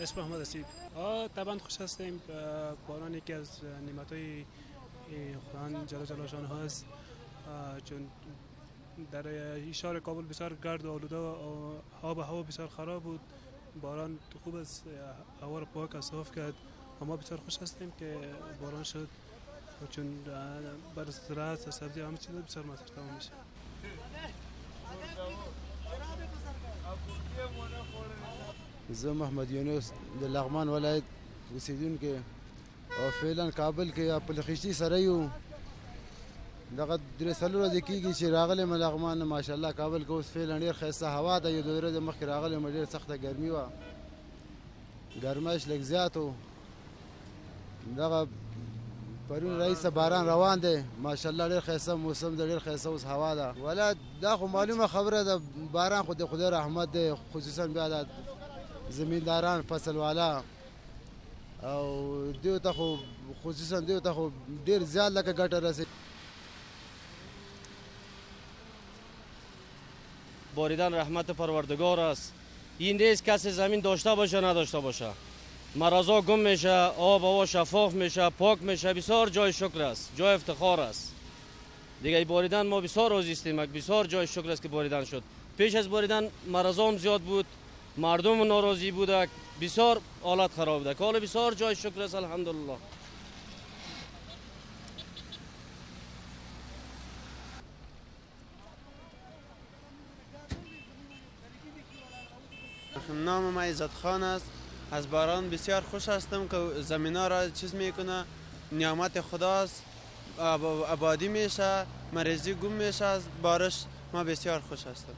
اسم محمد اسیب طبعا خوش هستیم. باران یکی از نعمت های خداوند جل جلال هست چون در اشاره کابل بسیار گرد و آلوده و آب هوا بسیار خراب بود. باران خوب است. هوا رو پاک صاف کرد. ما بسیار خوش هستیم که باران شد. چون بر زراعت سبزی همه چیز بسیار مصرف میشه. زه محمد یونس د لغمان ولایت اوسیدونکو او فعلا کابل کې په لخشتي سره یو. دغه درې څلور ورځې کېږي چې راغلی م لغمان. ماشاءالله کابل کې اوس فعلا ډېر ښایسته هوا ده. یو دوه ورځې مخکې راغلی م ډېر سخته ګرمي وه. ګرمش لږ زیات و. دغه پرون رئیس باران روان دی. ماشاءالله ډېر ښایسته موسم دی ډېر ښایسته اوس هوا ده. ولا دا خو معلومه خبره ده باران خو د خدای رحمت دی خصوصا بیا د زمینداران فصل والا او دیو ته خو خصوصا دیو ته خو ډیر زیات لکه ګټه رسید باریدن رحمت پروردگار است. این نیست کسی زمین داشته باشه نداشته باشه. مرازا گم میشه آب هوا شفاف میشه پاک میشه بسیار جای شکر است. جای افتخار است. دیگه باریدن ما بسیار راضی هستیم بسیار جای شکر است که باریدن شد. پیش از باریدن مرازا هم زیاد بود. مردم ناراضی بوده. بسیار حالت خراب بوده. کال بسیار جای شکر است الحمدلله. نام ما عزت خان است. از باران بسیار خوش هستم که زمین را چیز می‌کنه. نعمت خداست آبادی میشه مریضی گم میشه. از بارش ما بسیار خوش هستم.